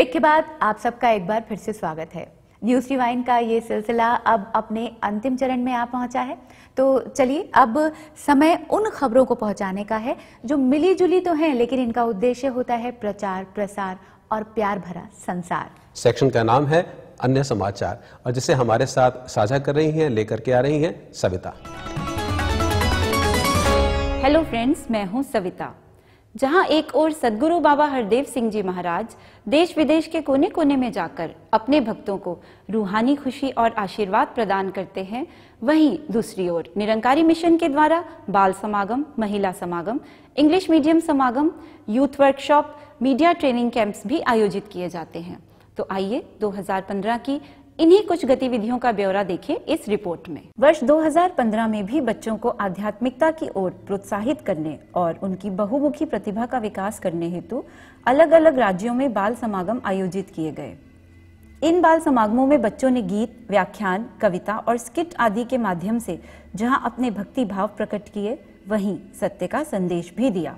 Break के बाद आप सबका एक बार फिर से स्वागत है। न्यूज़ डिवाइन का ये सिलसिला अब अपने अंतिम चरण में आ पहुँचा है। तो चलिए अब समय उन खबरों को पहुँचाने का है जो मिली जुली तो हैं लेकिन इनका उद्देश्य होता है प्रचार प्रसार और प्यार भरा संसार। सेक्शन का नाम है अन्य समाचार और जिसे हमारे साथ साझा कर रही हैं लेकर के आ रही हैं सविता। हेलो फ्रेंड्स मैं हूँ सविता। जहाँ एक ओर सदगुरु बाबा हरदेव सिंह जी महाराज देश विदेश के कोने कोने में जाकर अपने भक्तों को रूहानी खुशी और आशीर्वाद प्रदान करते हैं, वहीं दूसरी ओर निरंकारी मिशन के द्वारा बाल समागम, महिला समागम, इंग्लिश मीडियम समागम, youth workshop, media training camps भी आयोजित किए जाते हैं। तो आइए 2015 की इन्हीं कुछ गतिविधियों का ब्यौरा देखिए इस रिपोर्ट में। वर्ष 2015 में भी बच्चों को आध्यात्मिकता की ओर प्रोत्साहित करने और उनकी बहुमुखी प्रतिभा का विकास करने हेतु अलग अलग राज्यों में बाल समागम आयोजित किए गए। इन बाल समागमों में बच्चों ने गीत, व्याख्यान, कविता और स्किट आदि के माध्यम से जहाँ अपने भक्ति भाव प्रकट किए, वहीं सत्य का संदेश भी दिया।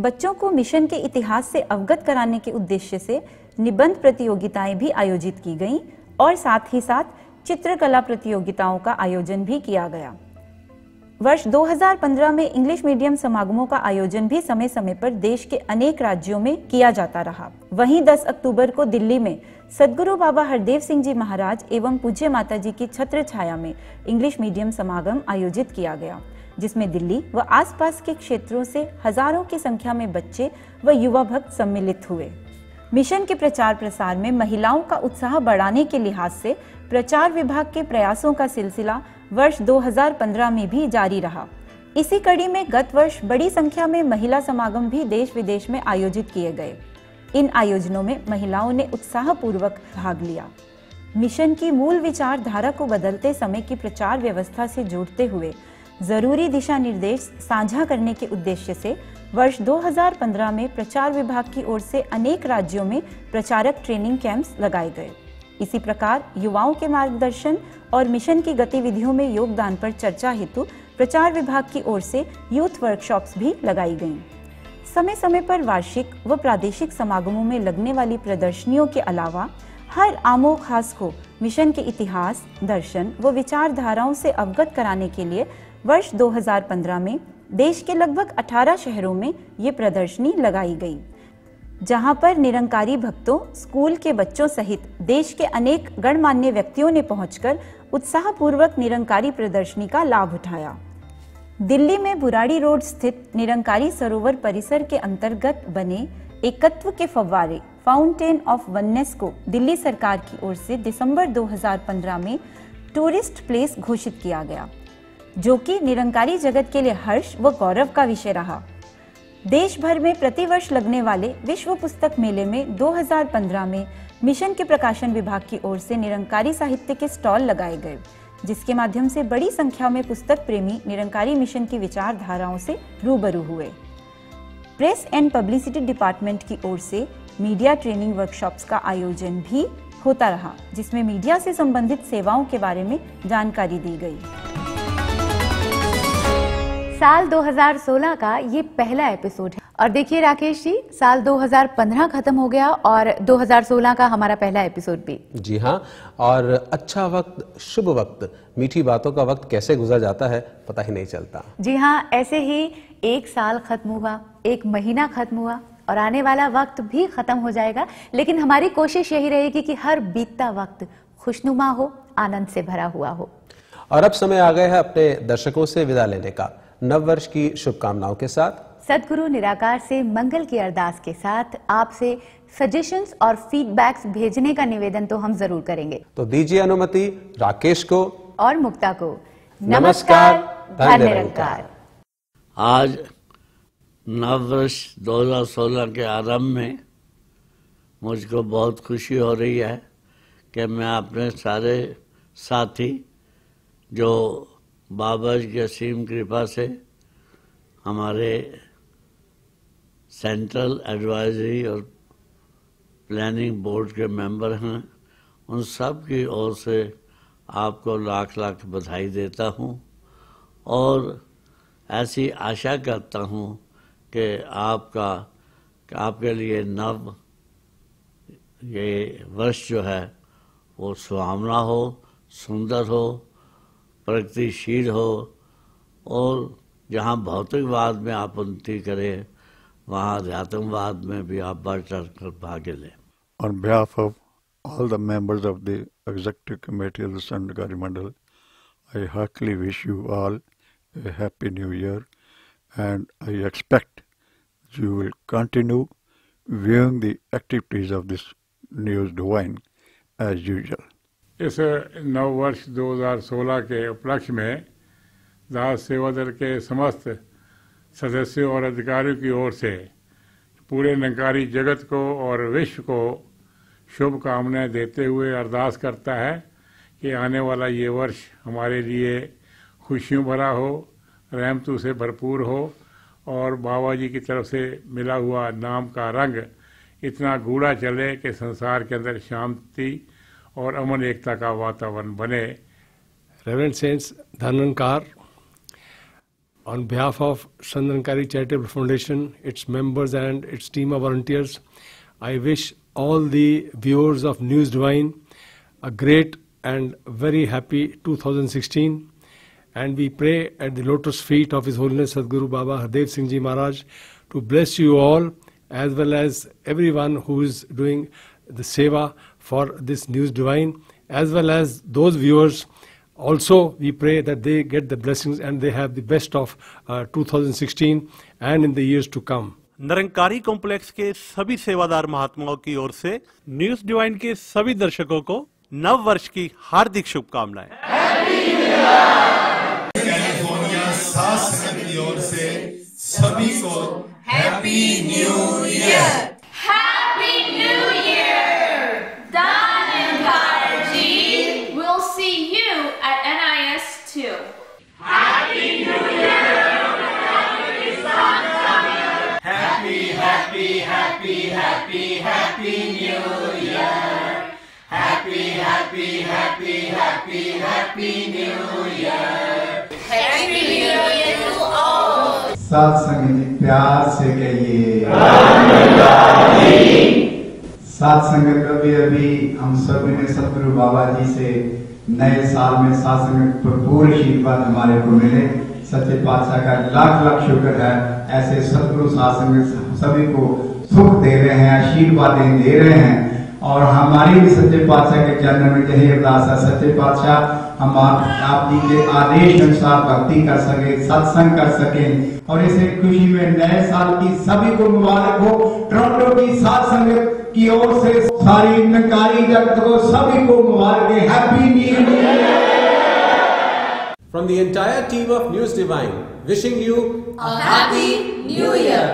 बच्चों को मिशन के इतिहास से अवगत कराने के उद्देश्य से निबंध प्रतियोगिताएँ भी आयोजित की गईं और साथ ही साथ चित्रकला प्रतियोगिताओं का आयोजन भी किया गया। वर्ष 2015 में इंग्लिश मीडियम समागमों का आयोजन भी समय समय पर देश के अनेक राज्यों में किया जाता रहा। वहीं 10 अक्टूबर को दिल्ली में सदगुरु बाबा हरदेव सिंह जी महाराज एवं पूज्य माता जी की छत्र छाया में इंग्लिश मीडियम समागम आयोजित किया गया, जिसमें दिल्ली व आसपास के क्षेत्रों से हज़ारों की संख्या में बच्चे व युवा भक्त सम्मिलित हुए। मिशन के प्रचार प्रसार में महिलाओं का उत्साह बढ़ाने के लिहाज से प्रचार विभाग के प्रयासों का सिलसिला वर्ष 2015 में भी जारी रहा। इसी कड़ी में गत वर्ष बड़ी संख्या में महिला समागम भी देश विदेश में आयोजित किए गए। इन आयोजनों में महिलाओं ने उत्साहपूर्वक भाग लिया। मिशन की मूल विचारधारा को बदलते समय की प्रचार व्यवस्था से जोड़ते हुए ज़रूरी दिशा निर्देश साझा करने के उद्देश्य से वर्ष 2015 में प्रचार विभाग की ओर से अनेक राज्यों में प्रचारक ट्रेनिंग कैंप्स लगाए गए इसी प्रकार, युवाओं के मार्गदर्शन और मिशन की गतिविधियों में योगदान पर चर्चा हेतु प्रचार विभाग की ओर से यूथ वर्कशॉप्स भी लगाई गईं। समय समय पर वार्षिक व प्रादेशिक समागमों में लगने वाली प्रदर्शनियों के अलावा, हर आमो खास को मिशन के इतिहास, दर्शन व विचारधाराओं से अवगत कराने के लिए वर्ष 2015 में देश के लगभग 18 शहरों में ये प्रदर्शनी लगाई गई, जहाँ पर निरंकारी भक्तों, स्कूल के बच्चों सहित देश के अनेक गणमान्य व्यक्तियों ने पहुंचकर उत्साहपूर्वक निरंकारी प्रदर्शनी का लाभ उठाया। दिल्ली में बुराड़ी रोड स्थित निरंकारी सरोवर परिसर के अंतर्गत बने एकत्व के फव्वारे फाउंटेन ऑफ़ वननेस को दिल्ली सरकार की ओर से दिसंबर 2015 में टूरिस्ट प्लेस घोषित किया गया। जो कि निरंकारी जगत के लिए हर्ष व गौरव का विषय रहा। देश भर में प्रतिवर्ष लगने वाले विश्व पुस्तक मेले में 2015 में मिशन के प्रकाशन विभाग की ओर से निरंकारी साहित्य के स्टॉल लगाए गए, जिसके माध्यम से बड़ी संख्या में पुस्तक प्रेमी निरंकारी मिशन की विचारधाराओं से रूबरू हुए। प्रेस एंड पब्लिसिटी डिपार्टमेंट की ओर से मीडिया ट्रेनिंग वर्कशॉप्स का आयोजन भी होता रहा, जिसमें मीडिया से संबंधित सेवाओं के बारे में जानकारी दी गई। साल 2016 का ये पहला एपिसोड है। और देखिए राकेश जी साल 2015 खत्म हो गया और 2016 का हमारा पहला एपिसोड भी। जी हाँ और अच्छा वक्त शुभ वक्त मीठी बातों का वक्त कैसे गुजर जाता है पता ही नहीं चलता। जी हाँ ऐसे ही एक साल खत्म हुआ एक महीना खत्म हुआ और आने वाला वक्त भी खत्म हो जाएगा। लेकिन हमारी कोशिश यही रहेगी कि हर बीतता वक्त खुशनुमा हो आनंद से भरा हुआ हो। और अब समय आ गया है अपने दर्शकों से विदा लेने का। नव वर्ष की शुभकामनाओं के साथ। सदगुरु निराकार से मंगल की अरदास के साथ आपसे सजेशंस और फीडबैक्स भेजने का निवेदन तो हम ज़रूर करेंगे। तो दीजिए अनुमति राकेश को और मुक्ता को। नमस्कार, धन धन आज नव वर्ष 2016 के आरंभ में मुझको बहुत खुशी हो रही है कि मैं अपने सारे साथी जो बाबा जी की असीम कृपा से हमारे सेंट्रल एडवाइजरी और प्लानिंग बोर्ड के मेंबर हैं। उन सब की ओर से आपको लाख लाख बधाई देता हूँ और ऐसी आशा करता हूँ कि आपका कि आपके लिए नव ये वर्ष जो है वो सुहावना हो, सुंदर हो प्रगतिशील हो और जहाँ भौतिकवाद में आप उन्नति करें वहाँ अध्यात्मवाद में भी आप बढ़ चढ़ कर भाग लें On behalf of all the members of the Executive Committee of the Sandagari Mandal, I heartily wish you all a happy new year and I expect you will continue viewing the activities of this news divine as usual. इस नव वर्ष 2016 के उपलक्ष्य में दास सेवा दल के समस्त सदस्यों और अधिकारियों की ओर से पूरे नंकारी जगत को और विश्व को शुभकामनाएँ देते हुए अरदास करता है कि आने वाला ये वर्ष हमारे लिए खुशियों भरा हो, रहमतों से भरपूर हो और बाबा जी की तरफ़ से मिला हुआ नाम का रंग इतना गूढ़ा चले कि संसार के अंदर शांति और अमन एकता का वातावरण बने Reverend Saints Dhanankar, on behalf of Sandhankari Charitable Foundation, its members and its team of volunteers, I wish all the viewers of News Divine a great and very happy 2016. And we pray at the lotus feet of His Holiness Sadguru Baba Hardev Singh Ji Maharaj to bless you all as well as everyone who is doing the seva for this News Divine as well as those viewers also we pray that they get the blessings and they have the best of uh, 2016 and in the years to come Nirankari complex के सभी सेवादार महात्माओं की ओर से news divine के सभी दर्शकों को नव वर्ष की हार्दिक शुभकामनाएँ कैलिफ़ोर्निया सास की ओर से सभी को happy new year happy New Year. Happy New Year to all. सत्संग प्यार से कहिए सत्संग अभी अभी हम सभी ने सतगुरु बाबा जी से नए साल में सत्संग भरपूर आशीर्वाद हमारे को मिले सच्चे पातशाह का लाख लाख शुक्र है ऐसे सतगुरु सत्संग सभी को सुख दे रहे हैं आशीर्वाद दे रहे हैं और हमारी भी सच्चे पातशाह के चरण में यही अरदास है सच्चे पातशाह हम आप, आप जी के आदेश अनुसार भक्ति कर सके सत्संग कर सके। और इसे खुशी में नए साल की सभी को मुबारक हो। टोरंटो की सात संगत की ओर से सारी नकारी जगत को सभी को मुबारक happy new year From the entire team of News Divine, wishing you A Happy New Year.